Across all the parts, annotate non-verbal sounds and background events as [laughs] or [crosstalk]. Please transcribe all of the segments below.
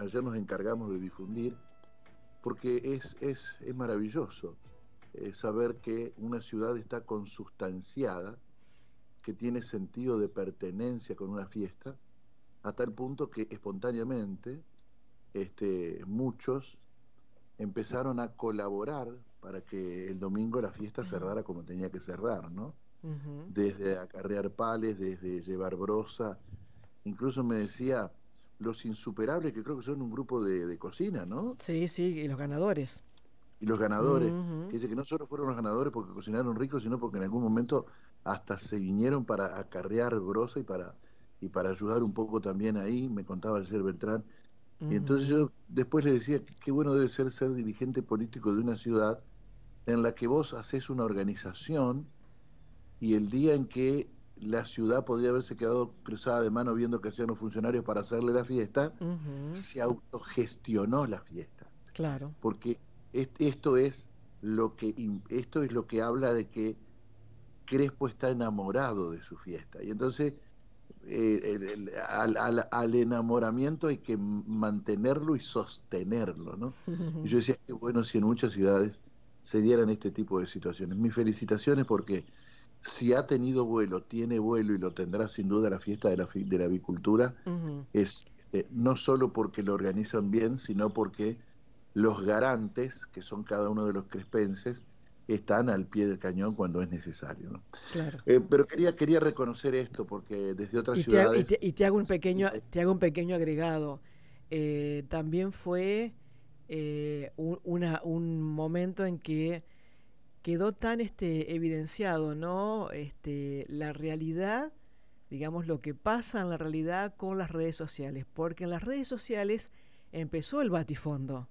ayer nos encargamos de difundir, porque es, es, es maravilloso eh, saber que una ciudad está consustanciada, que tiene sentido de pertenencia con una fiesta, a tal punto que espontáneamente este, muchos empezaron a colaborar para que el domingo la fiesta cerrara como tenía que cerrar, ¿no? Desde acarrear pales, desde llevar brosa, incluso me decía los insuperables, que creo que son un grupo de, cocina, ¿no? Sí, sí, y los ganadores. Y los ganadores, que dice que no solo fueron los ganadores porque cocinaron ricos, sino porque en algún momento hasta se vinieron para acarrear brosa y para, y para ayudar un poco también ahí, me contaba ayer Beltrán. Y entonces yo después le decía, qué bueno debe ser ser dirigente político de una ciudad en la que vos haces una organización y el día en que la ciudad podría haberse quedado cruzada de mano viendo que hacían los funcionarios para hacerle la fiesta, se autogestionó la fiesta. Claro. Porque esto es lo que esto es lo que habla de que Crespo está enamorado de su fiesta. Y entonces eh, al, enamoramiento hay que mantenerlo y sostenerlo, ¿no? Y yo decía que bueno si en muchas ciudades se dieran este tipo de situaciones. Mis felicitaciones porque si ha tenido vuelo, tiene vuelo y lo tendrá sin duda la fiesta de la, de la avicultura, es eh, no solo porque lo organizan bien, sino porque los garantes, que son cada uno de los crespenses, están al pie del cañón cuando es necesario. Eh, pero quería, quería reconocer esto porque desde otras ciudades... y, te, hago un pequeño, te hago un pequeño agregado. Eh, también fue una, un momento en que quedó tan este, evidenciado, ¿no? Este, la realidad, digamos, lo que pasa en la realidad con las redes sociales, porque en las redes sociales empezó el batifondo.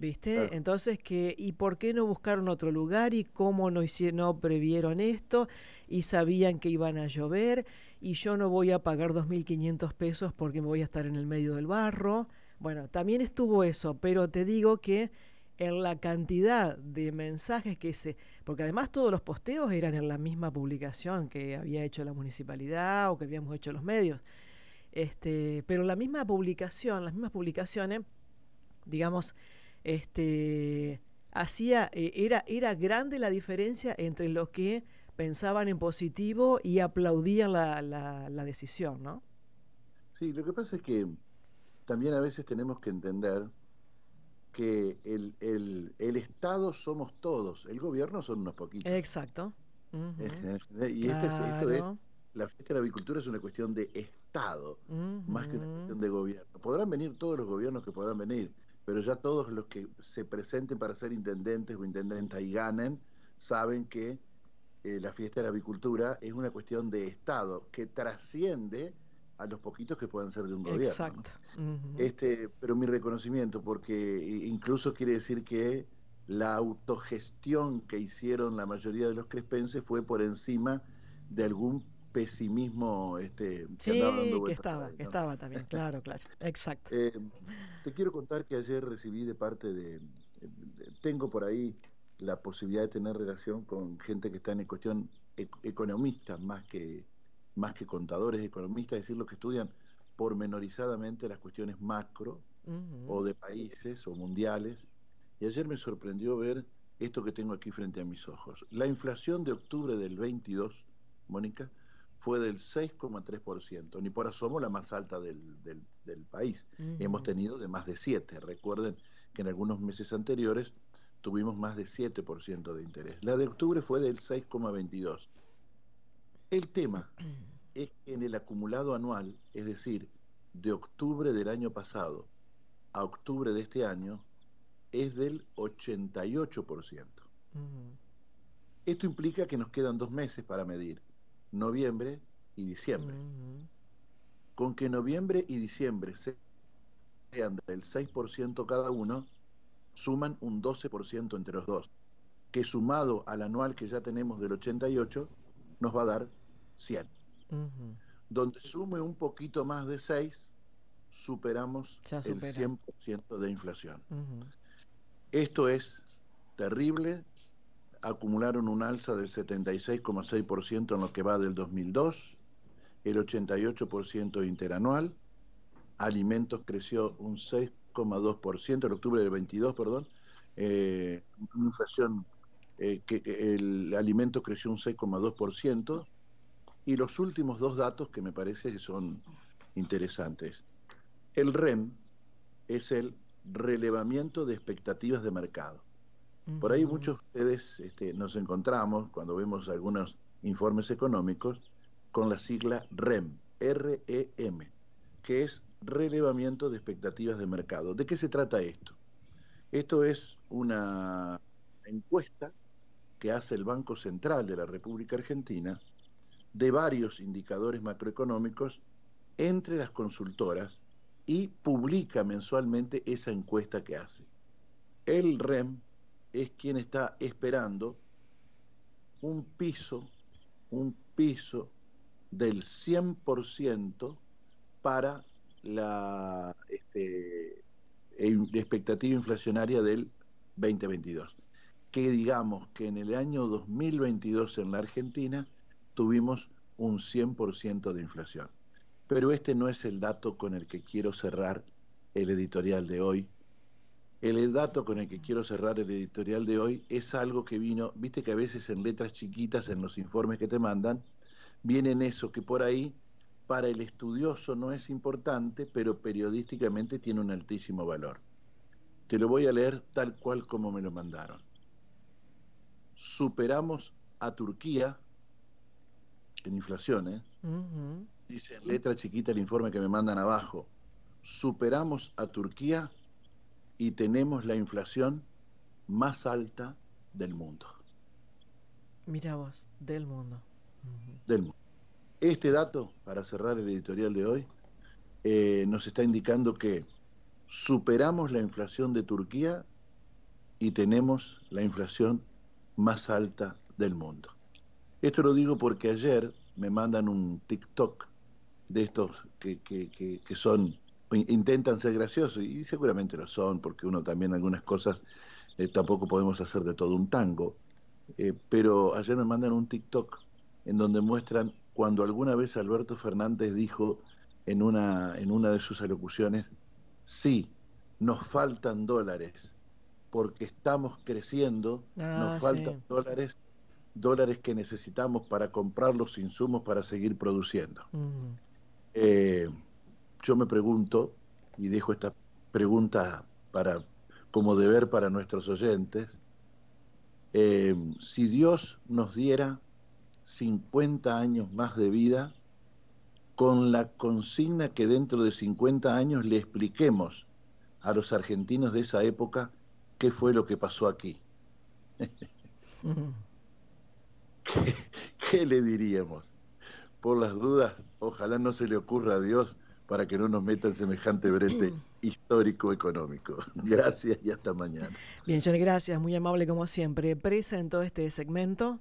¿Viste? Entonces, que, ¿y por qué no buscaron otro lugar? ¿Y cómo no, hicieron, no previeron esto? Y sabían que iban a llover, y yo no voy a pagar 2.500 pesos porque me voy a estar en el medio del barro. Bueno, también estuvo eso, pero te digo que en la cantidad de mensajes que se... Porque además todos los posteos eran en la misma publicación que había hecho la municipalidad o que habíamos hecho los medios. Este, pero la misma publicación, las mismas publicaciones, digamos, este, hacía, eh, era, era grande la diferencia entre los que pensaban en positivo y aplaudían la, la, la decisión, ¿no? Sí, lo que pasa es que también a veces tenemos que entender que el, el, el, Estado somos todos, el gobierno son unos poquitos. Exacto. y este esto es, la fiesta de la avicultura es una cuestión de Estado, más que una cuestión de gobierno. Podrán venir todos los gobiernos que podrán venir, pero ya todos los que se presenten para ser intendentes o intendentas y ganen, saben que eh, la fiesta de la avicultura es una cuestión de Estado que trasciende a los poquitos que puedan ser de un gobierno. Exacto. este, pero mi reconocimiento, porque incluso quiere decir que la autogestión que hicieron la mayoría de los crespenses fue por encima de algún pesimismo este, que andaba dando vueltas. Que estaba, que estaba también, [laughs] claro, claro, exacto. Eh, te quiero contar que ayer recibí de parte de, tengo por ahí la posibilidad de tener relación con gente que está en cuestión economista más que más que contadores, economistas, es decir, los que estudian pormenorizadamente las cuestiones macro o de países o mundiales. Y ayer me sorprendió ver esto que tengo aquí frente a mis ojos. La inflación de octubre del 22, Mónica, fue del 6,3%, ni por asomo la más alta del, del, país. Hemos tenido de más de 7. Recuerden que en algunos meses anteriores tuvimos más de 7% de interés. La de octubre fue del 6,22. El tema es que en el acumulado anual, es decir, de octubre del año pasado a octubre de este año, es del 88%. Esto implica que nos quedan dos meses para medir, noviembre y diciembre. Con que noviembre y diciembre sean del 6% cada uno, suman un 12% entre los dos, que sumado al anual que ya tenemos del 88, nos va a dar 100. Donde sume un poquito más de 6, superamos el 100% de inflación. Esto es terrible. Acumularon un alza del 76,6% en lo que va del 2002, el 88% interanual. alimentos creció un 6,2%, en octubre del 22, perdón, eh, una inflación eh, que el alimento creció un 6,2%, y los últimos dos datos que me parece que son interesantes. El REM es el relevamiento de expectativas de mercado. Por ahí muchos de ustedes este, nos encontramos, cuando vemos algunos informes económicos, con la sigla REM, R-E-M, que es relevamiento de expectativas de mercado. ¿De qué se trata esto? Esto es una encuesta que hace el Banco Central de la República Argentina de varios indicadores macroeconómicos entre las consultoras y publica mensualmente esa encuesta que hace. El REM es quien está esperando un piso, un piso del 100% para la, este, expectativa inflacionaria del 2022. Que digamos que en el año 2022 en la Argentina tuvimos un 100% de inflación. Pero este no es el dato con el que quiero cerrar el editorial de hoy. El dato con el que quiero cerrar el editorial de hoy es algo que vino, viste que a veces en letras chiquitas en los informes que te mandan, viene en eso que por ahí para el estudioso no es importante, pero periodísticamente tiene un altísimo valor. Te lo voy a leer tal cual como me lo mandaron. Superamos a Turquía en inflación, ¿eh? Dice en letra chiquita el informe que me mandan abajo. Superamos a Turquía y tenemos la inflación más alta del mundo. Mira vos, del mundo. Del mundo. Este dato, para cerrar el editorial de hoy, eh, nos está indicando que superamos la inflación de Turquía y tenemos la inflación más alta del mundo. Esto lo digo porque ayer me mandan un TikTok de estos que, que, son, intentan ser graciosos, y seguramente lo son, porque uno también algunas cosas eh, tampoco podemos hacer de todo un tango. Eh, pero ayer me mandan un TikTok en donde muestran cuando alguna vez Alberto Fernández dijo en una, en una de sus alocuciones, sí, nos faltan dólares, porque estamos creciendo, nos ah, faltan dólares dólares que necesitamos para comprar los insumos para seguir produciendo. Eh, yo me pregunto, y dejo esta pregunta para, como deber para nuestros oyentes, eh, si Dios nos diera 50 años más de vida, con la consigna que dentro de 50 años le expliquemos a los argentinos de esa época qué fue lo que pasó aquí. [laughs] ¿qué, le diríamos? Por las dudas, ojalá no se le ocurra a Dios para que no nos meta en semejante brete histórico-económico. Gracias y hasta mañana. Bien, John, gracias, muy amable como siempre. Presa en todo este segmento.